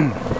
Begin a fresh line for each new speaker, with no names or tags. Mm-hmm.